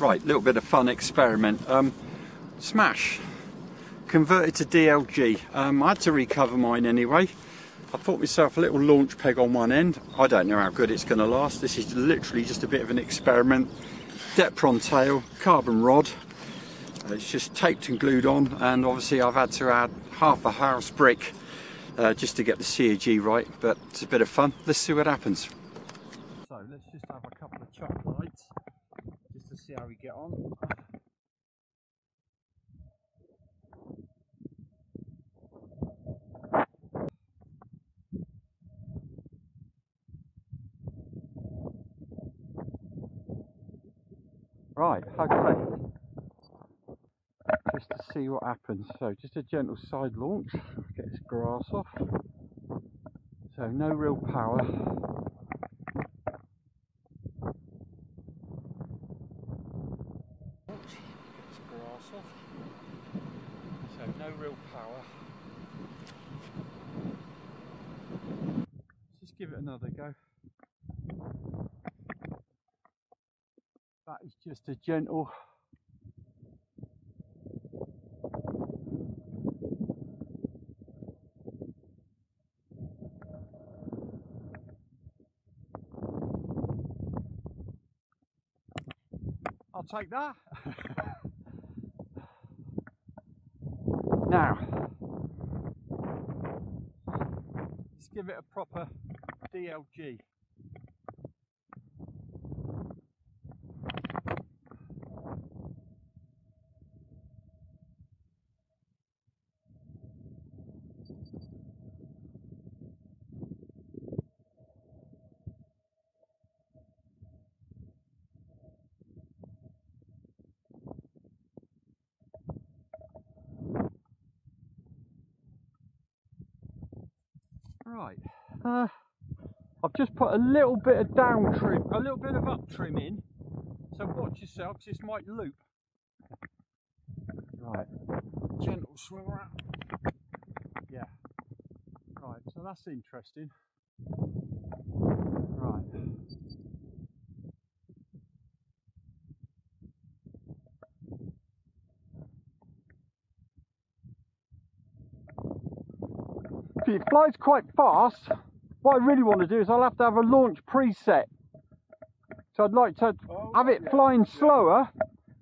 Right, little bit of fun experiment. Um, smash, converted to DLG. Um, I had to recover mine anyway. I thought myself a little launch peg on one end. I don't know how good it's going to last. This is literally just a bit of an experiment. Depron tail, carbon rod. Uh, it's just taped and glued on and obviously I've had to add half a house brick uh, just to get the CAG right but it's a bit of fun. Let's see what happens. So let's just have a couple of chuck lights just to see how we get on. Right, okay. Just to see what happens. So just a gentle side launch, get this grass off. So no real power. So no real power. Let's just give it another go. That is just a gentle I'll take that. now, let's give it a proper DLG. Right, uh, I've just put a little bit of down trim, a little bit of up trim in, so watch yourself, this might loop. Right, gentle swing around. Yeah, right, so that's interesting. Right. It flies quite fast, what I really want to do is I'll have to have a launch preset. So I'd like to oh, have it flying slower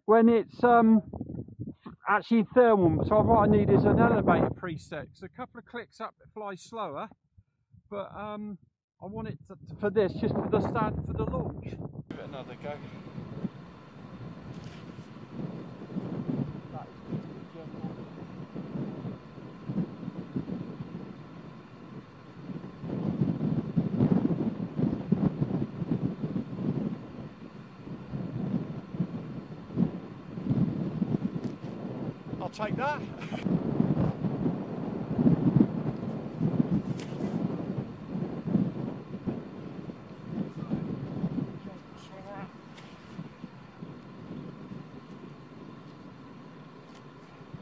when it's um, actually thermal. So what I need is an elevator preset. So a couple of clicks up it flies slower, but um, I want it to, for this, just for the stand for the launch. Give it another go. Take that.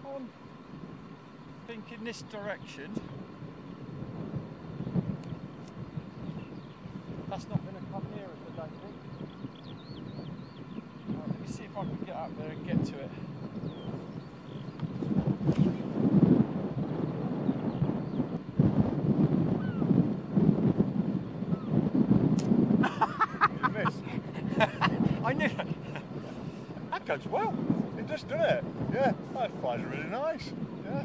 On thinking this direction. That's not going to come near us, I don't think. Let me see if I can get up there and get to it. I knew that that goes well. It just did it. Yeah, that flies really nice. Yeah.